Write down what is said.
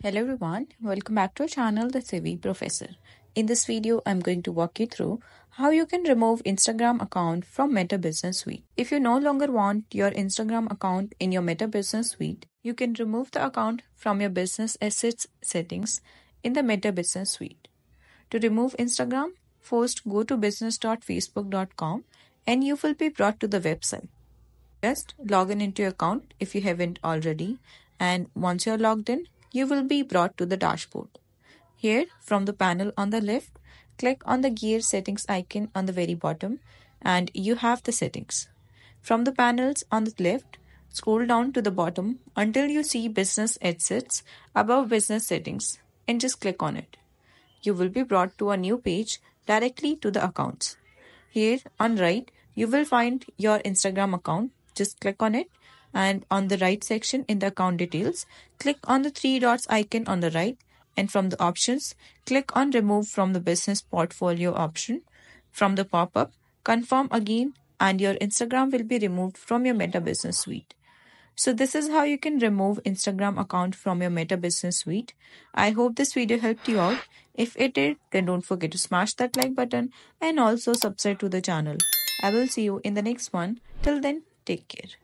Hello everyone, welcome back to our channel The Savvy Professor. In this video, I'm going to walk you through how you can remove Instagram account from Meta Business Suite. If you no longer want your Instagram account in your Meta Business Suite, you can remove the account from your business assets settings in the Meta Business Suite. To remove Instagram, first go to business.facebook.com and you will be brought to the website. Just log in into your account if you haven't already and once you're logged in, you will be brought to the dashboard. Here, from the panel on the left, click on the gear settings icon on the very bottom and you have the settings. From the panels on the left, scroll down to the bottom until you see business assets above business settings and just click on it. You will be brought to a new page directly to the accounts. Here on right, you will find your Instagram account. Just click on it and on the right section in the account details, click on the three dots icon on the right and from the options, click on remove from the business portfolio option. From the pop-up, confirm again and your Instagram will be removed from your Meta Business Suite. So this is how you can remove Instagram account from your Meta Business Suite. I hope this video helped you out. If it did, then don't forget to smash that like button and also subscribe to the channel. I will see you in the next one. Till then, take care.